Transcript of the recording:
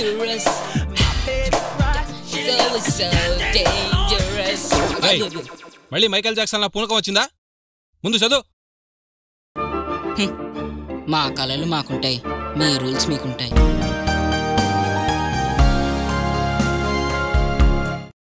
dangerous. మళ్ళీ Michael Jackson లా పూనకం వచ్చిందా? ముందు చదువు. మా కళలు మాకుంటాయి మీ రూల్స్ మీకుంటాయి.